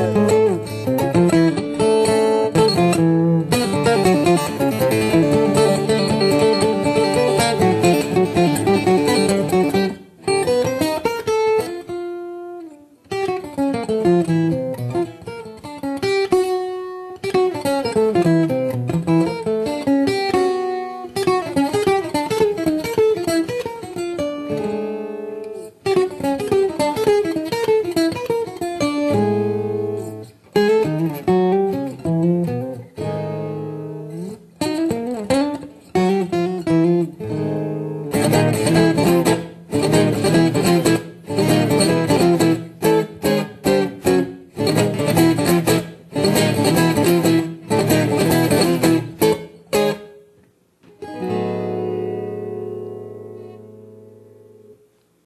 Amen.